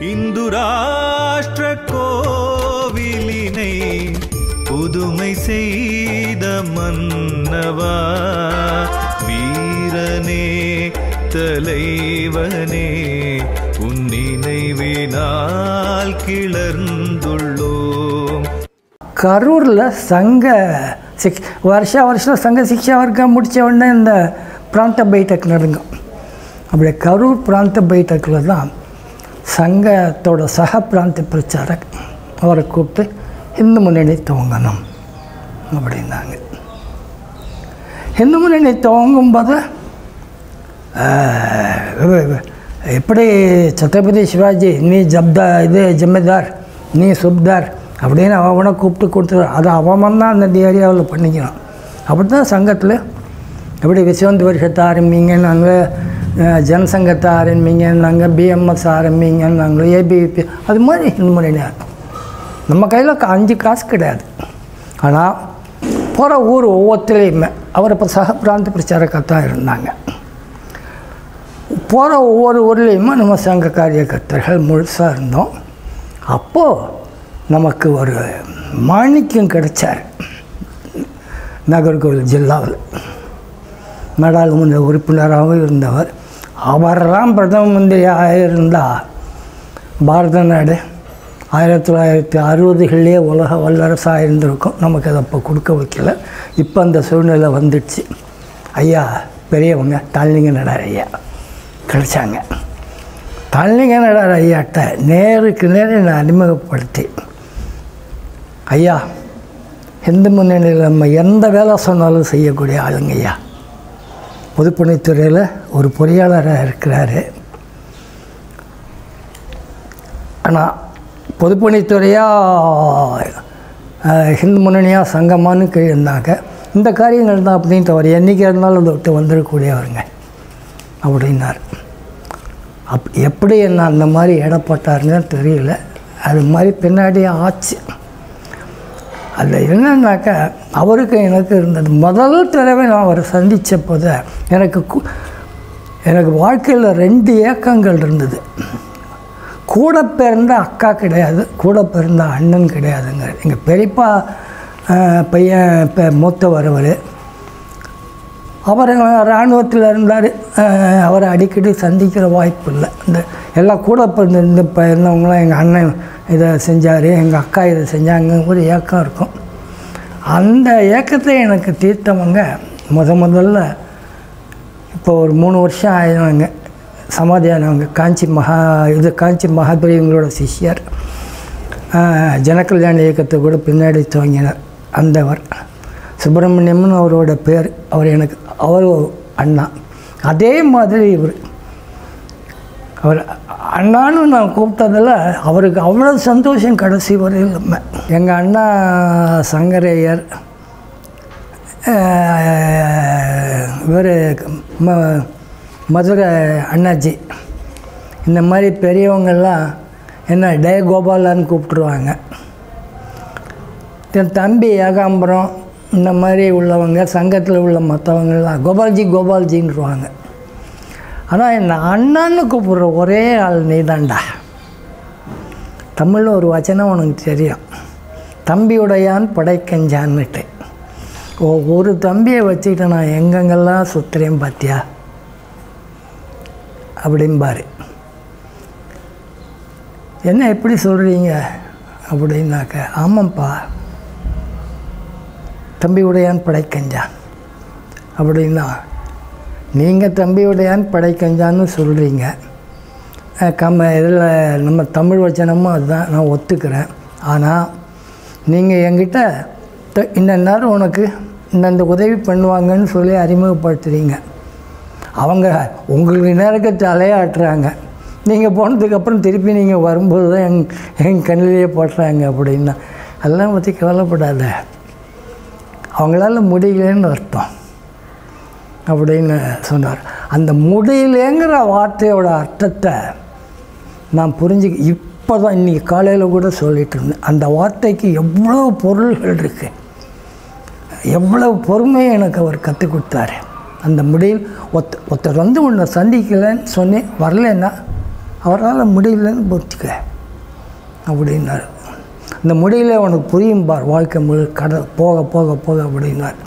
இந்து ராஷ்டிர கோவிலினை புதுமை செய்த மன்னவா? வீரனே தலைவனே உன் நினைவினால் கிளர்ந்துள்ளோம். கரூரில் சங்க சிக் வருஷா வருஷம் சங்க சிக்ஷா வர்க்கம் முடித்த உடனே இந்த பிராந்த பைட்டக் நடங்கும் அப்படி கரூர் பிராந்த பைட்டக்கில் தான் சங்கத்தோட சக பிராந்த பிரச்சாரக் அவரை கூப்பிட்டு இந்து முன்னணி துவங்கணும் அப்படின்னாங்க. இந்து முன்னணி துவங்கும்போது எப்படி சத்ரபதி சிவாஜி நீ ஜப்தா இது ஜமீதார் நீ சுப்தார் அப்படின்னு அவனை கூப்பிட்டு கொடுத்துருவார் அது அவன் தான் அந்த ஏரியாவில் பண்ணிக்கிறான் அப்படி தான் சங்கத்தில் எப்படி விஸ்வந்த் வருஷத்தை ஆரம்பிங்கன்னு அங்கே ஜனசங்கத்தை ஆரம்பிங்கன்னாங்க பிஎம்எஸ் ஆரம்பிங்கன்னாங்க ஏபிபி அது மாதிரி இந்த முன்னணி நம்ம கையில் அஞ்சு காசு கிடையாது. ஆனால் போகிற ஊர் ஒவ்வொருத்தரையுமே அவர் இப்போ சக பிராந்த பிரச்சாரக்கத்தான் இருந்தாங்க. போகிற ஒவ்வொரு ஊர்லேயுமே நம்ம சங்க காரியகர்த்தர்கள் முழுசாக இருந்தோம். அப்போது நமக்கு ஒரு மாணிக்கம் கிடைச்சார். நாகர்கோவில் ஜில்லாவில். நாடாளுமன்ற உறுப்பினராகவும் இருந்தவர். அவரெல்லாம் பிரதம மந்திரியாக இருந்தால் பாரத நாடு ஆயிரத்தி தொள்ளாயிரத்தி அறுபதுகளிலே உலக வல்லரசாக இருந்திருக்கும். நமக்கு அதை அப்போ கொடுக்க வைக்கல. இப்போ அந்த சூழ்நிலை வந்துடுச்சு. ஐயா பெரியவங்க தாழ்நிங்க நடார் ஐயா கிடைச்சாங்க. தாழ்நிங்க நடார் ஐயாட்ட நேருக்கு நேர் என்னை அறிமுகப்படுத்தி ஐயா இந்து முன்னணியில் நம்ம எந்த வேலை சொன்னாலும் செய்யக்கூடிய ஆளுங்க ஐயா. பொதுப்பணித்துறையில் ஒரு பொறியாளராக இருக்கிறார். ஆனால் பொதுப்பணித்துறையாக ஹிந்து முன்னணியாக சங்கமானு கீழ் இருந்தாங்க. இந்த காரியங்கள் தான் அப்படின்ட்டு அவர் என்றைக்கு இருந்தாலும் அதை விட்டு வந்துடக்கூடியவருங்க. அப்படின்னார். அப் எப்படி என்ன அந்த மாதிரி இடப்பட்டாருன்னு தெரியல. அது மாதிரி பின்னாடி ஆச்சு அதில் என்னன்னாக்கா அவருக்கு எனக்கு இருந்தது. முதல் தடவை நான் அவரை சந்தித்த போது எனக்கு கு- எனக்கு வாழ்க்கையில் ரெண்டு ஏக்கங்கள் இருந்தது. கூட பிறந்த அக்கா கிடையாது கூட பிறந்த அண்ணன் கிடையாதுங்க. எங்கள் பெரியப்பா பையன் இப்போ மூத்தவர் அவர். அவர் இராணுவத்தில் இருந்தார். அவரை அடிக்கடி சந்திக்கிற வாய்ப்பு இல்லை. இந்த எல்லாம் கூட பிறந்த இந்த இப்போ இருந்தவங்களாம் எங்கள் அண்ணன் இதை செஞ்சார் எங்கள் அக்கா இதை செஞ்சாங்க ஒரு ஏக்கம் இருக்கும். அந்த ஏக்கத்தை எனக்கு தீர்த்தவங்க முத முதல்ல இப்போ ஒரு மூணு வருஷம் ஆயிடுவாங்க சமாதியானவங்க காஞ்சி மகா இது காஞ்சி மகாபிரியங்களோட சிஷ்யர். ஜனகல்யாண இயக்கத்தை கூட பின்னாடி துவங்கினார். அந்தவர் சுப்பிரமணியம்னு அவரோட பேர் அவர் எனக்கு அவர் அண்ணா. அதே மாதிரி இவர். அவர் அண்ணான்னு நான் கூப்பிட்டதில் அவருக்கு அவ்வளோ சந்தோஷம் கடைசி வரையில் இல்லை எங்கள் அண்ணா சங்கரையர் இவர் ம மதுரை அண்ணாச்சி இந்த மாதிரி பெரியவங்கள்லாம் என்ன டே கோபாலான்னு கூப்பிட்ருவாங்க என் தம்பி ஏகாம்பரம் இந்த மாதிரி உள்ளவங்க சங்கத்தில் உள்ள மற்றவங்கெல்லாம் கோபால்ஜி கோபால்ஜின்னுருவாங்க ஆனால் என்னை அண்ணான்னு கூப்பிட்ற ஒரே ஆள் நீதான்டா. தமிழில் ஒரு வச்சனம் உனக்கு தெரியும். தம்பியுடையான் படைக்கஞ்சான்னுட்டு. ஓ ஒரு தம்பியை வச்சுக்கிட்டு நான் எங்கெங்கெல்லாம் சுற்றுறேன் பார்த்தியா அப்படிம்பாரு. என்ன எப்படி சொல்கிறீங்க அப்படின்னாக்க ஆமாம்ப்பா. தம்பி உடையான் படைக்கஞ்சான். அப்படின்னா நீங்கள் தம்பி உடையான் படைக்கஞ்சான்னு சொல்கிறீங்க கம்ம இதில் நம்ம தமிழ் வச்சனமும் அதுதான் நான் ஒத்துக்கிறேன். ஆனால் நீங்கள் என்கிட்ட த- இந்த நேரம் உனக்கு இந்தந்த உதவி பண்ணுவாங்கன்னு சொல்லி அறிமுகப்படுத்துகிறீங்க அவங்க உங்களுக்கு நேரத்தை தலையாட்டுறாங்க நீங்கள் போனதுக்கப்புறம் திருப்பி நீங்கள் வரும்போது தான் எங் என் கண்ணிலேயே போடுறாங்க அப்படின்னா அதெல்லாம் பற்றி கவலைப்படாத. அவங்களால முடியலன்னு அர்த்தம். அப்படின்னு சொன்னார். அந்த முடியலேங்கிற வார்த்தையோட அர்த்தத்தை நான் புரிஞ்சு இப்போ தான் இன்றைக்கி காலையில் கூட சொல்லிட்டு இருந்தேன். அந்த வார்த்தைக்கு எவ்வளோ பொருள்கள் இருக்குது எவ்வளோ பொறுமையை எனக்கு அவர் கற்றுக் கொடுத்தாரு. அந்த முடியல் ஒத்த ஒருத்தர் வந்து உன்னை சந்திக்கலைன்னு சொன்னேன் வரலைன்னா அவரால் முடியலன்னு பொறுத்துக்க அப்படின்னாரு. இந்த முடியில் உனக்கு புரியும் பார் வாழ்க்கை முழு கட போக போக போக அப்படின்னார்.